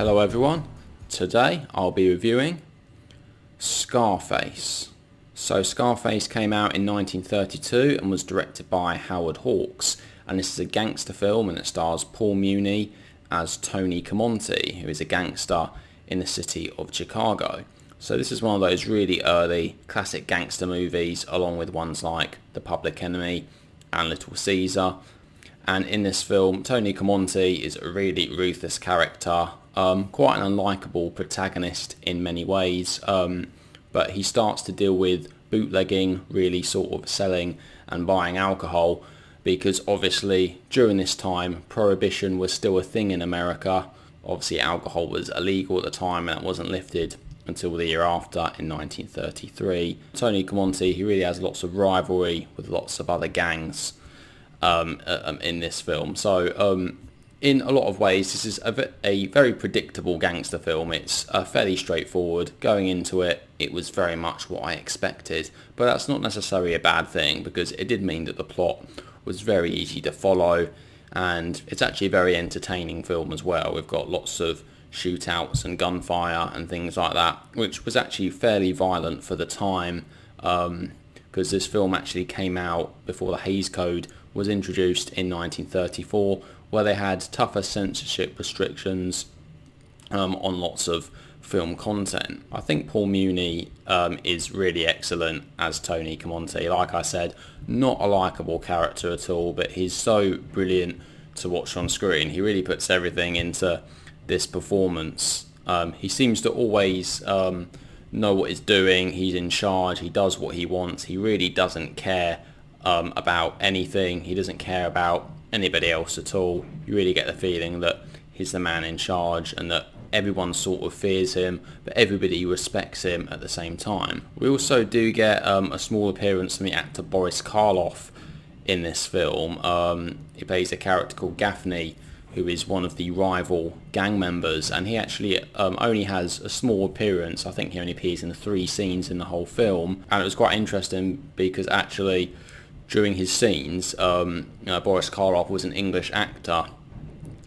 Hello everyone. Today I'll be reviewing Scarface. So Scarface came out in 1932 and was directed by Howard Hawks and this is a gangster film and it stars Paul Muni as Tony Camonte who is a gangster in the city of Chicago. So this is one of those really early classic gangster movies along with ones like The Public Enemy and Little Caesar and in this film Tony Camonte is a really ruthless character um, quite an unlikable protagonist in many ways um, but he starts to deal with bootlegging really sort of selling and buying alcohol because obviously during this time prohibition was still a thing in America obviously alcohol was illegal at the time and it wasn't lifted until the year after in 1933. Tony Camonte, he really has lots of rivalry with lots of other gangs um, uh, um, in this film. So um, in a lot of ways, this is a, very predictable gangster film. It's uh, fairly straightforward. Going into it, it was very much what I expected. But that's not necessarily a bad thing because it did mean that the plot was very easy to follow and it's actually a very entertaining film as well. We've got lots of shootouts and gunfire and things like that, which was actually fairly violent for the time because um, this film actually came out before the Hays Code was introduced in 1934 where they had tougher censorship restrictions um, on lots of film content. I think Paul Muni um, is really excellent as Tony Camonte. Like I said, not a likable character at all, but he's so brilliant to watch on screen. He really puts everything into this performance. Um, he seems to always um, know what he's doing. He's in charge. He does what he wants. He really doesn't care um, about anything. He doesn't care about anybody else at all. You really get the feeling that he's the man in charge and that everyone sort of fears him, but everybody respects him at the same time. We also do get um, a small appearance from the actor Boris Karloff in this film. Um, he plays a character called Gaffney, who is one of the rival gang members, and he actually um, only has a small appearance. I think he only appears in three scenes in the whole film, and it was quite interesting because actually during his scenes, um, uh, Boris Karloff was an English actor,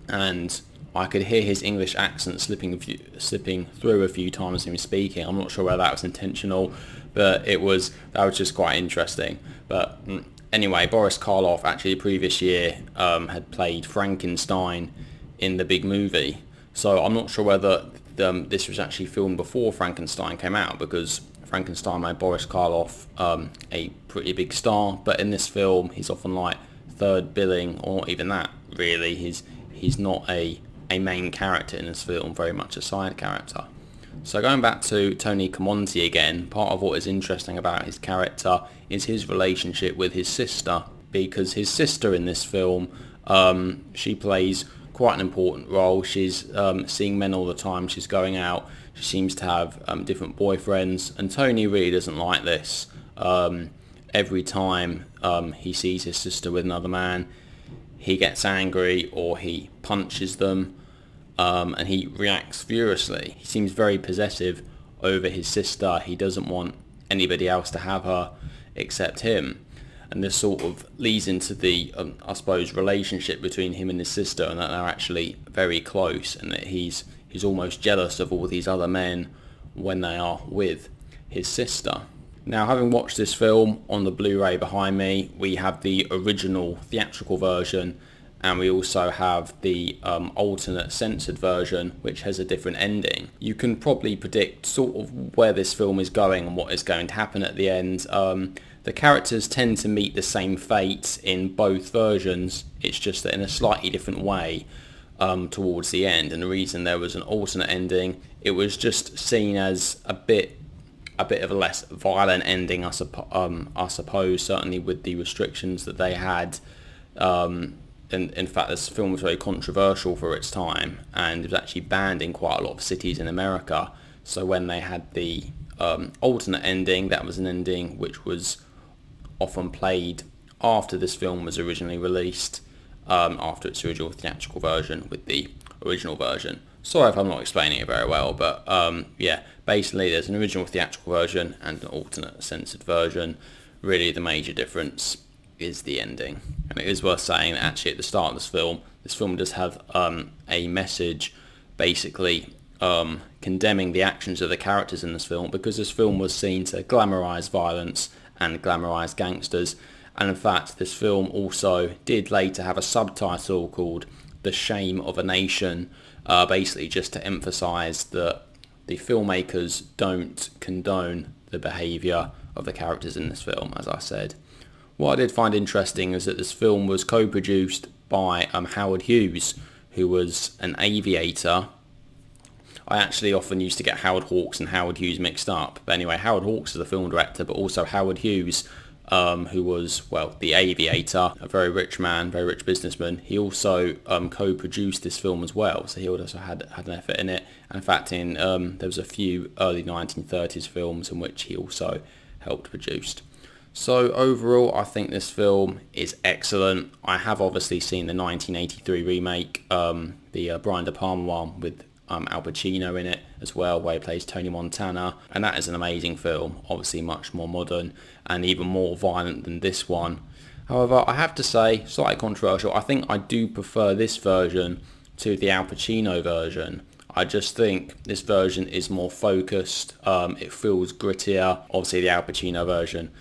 and I could hear his English accent slipping few, slipping through a few times in speaking. I'm not sure whether that was intentional, but it was that was just quite interesting. But mm, anyway, Boris Karloff actually the previous year um, had played Frankenstein in the big movie, so I'm not sure whether um, this was actually filmed before Frankenstein came out because Frankenstein made Boris Karloff um, a pretty big star, but in this film he's often like third billing or not even that really. He's he's not a a main character in this film, very much a side character. So going back to Tony Camonte again, part of what is interesting about his character is his relationship with his sister, because his sister in this film, um, she plays quite an important role. She's um, seeing men all the time. She's going out. She seems to have um, different boyfriends, and Tony really doesn't like this. Um, every time um, he sees his sister with another man, he gets angry or he punches them, um, and he reacts furiously. He seems very possessive over his sister. He doesn't want anybody else to have her except him. And this sort of leads into the, um, I suppose, relationship between him and his sister, and that they're actually very close, and that he's he's almost jealous of all these other men when they are with his sister. Now having watched this film on the Blu-ray behind me, we have the original theatrical version and we also have the um, alternate censored version which has a different ending. You can probably predict sort of where this film is going and what is going to happen at the end. Um, the characters tend to meet the same fate in both versions, it's just that in a slightly different way um, towards the end. And the reason there was an alternate ending, it was just seen as a bit a bit of a less violent ending, I, suppo- um, I suppose, certainly with the restrictions that they had. Um, in, in fact, this film was very controversial for its time and it was actually banned in quite a lot of cities in America. So when they had the um, alternate ending, that was an ending which was often played after this film was originally released um, after its original theatrical version with the original version. Sorry if I'm not explaining it very well, but um, yeah, basically there's an original theatrical version and an alternate censored version. Really the major difference is the ending. And it is worth saying that actually at the start of this film, this film does have um, a message basically um, condemning the actions of the characters in this film because this film was seen to glamorise violence and glamorise gangsters and in fact this film also did later have a subtitle called The Shame of a Nation uh, basically just to emphasise that the filmmakers don't condone the behaviour of the characters in this film as I said. What I did find interesting is that this film was co-produced by um, Howard Hughes who was an aviator I actually often used to get Howard Hawks and Howard Hughes mixed up. But anyway, Howard Hawks is the film director, but also Howard Hughes, um, who was, well, the aviator, a very rich man, very rich businessman. He also um, co-produced this film as well, so he also had, had an effort in it. And in fact, in um, there was a few early 1930s films in which he also helped produce. So overall, I think this film is excellent. I have obviously seen the 1983 remake, um, the uh, Brian De Palma one with um, Al Pacino in it as well, where he plays Tony Montana, and that is an amazing film. Obviously, much more modern and even more violent than this one. However, I have to say, slightly controversial. I think I do prefer this version to the Al Pacino version. I just think this version is more focused. Um, it feels grittier. Obviously, the Al Pacino version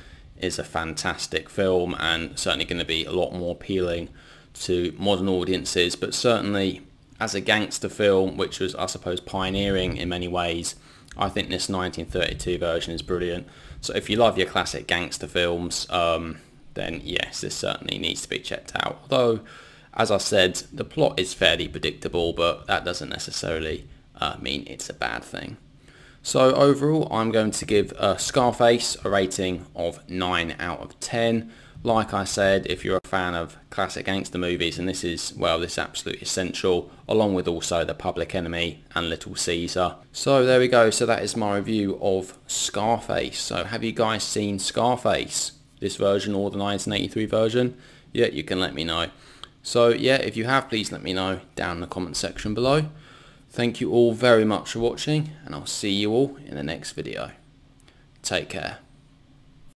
is a fantastic film and certainly going to be a lot more appealing to modern audiences, but certainly as a gangster film, which was, I suppose, pioneering in many ways, I think this 1932 version is brilliant. So if you love your classic gangster films, um, then yes, this certainly needs to be checked out. Although, as I said, the plot is fairly predictable, but that doesn't necessarily uh, mean it's a bad thing. So overall, I'm going to give uh, Scarface a rating of 9 out of 10. Like I said, if you're a fan of classic gangster movies, and this is, well, this is absolutely essential, along with also The Public Enemy and Little Caesar. So there we go, so that is my review of Scarface. So have you guys seen Scarface? This version or the 1983 version? Yeah, you can let me know. So yeah, if you have, please let me know down in the comment section below. Thank you all very much for watching, and I'll see you all in the next video. Take care.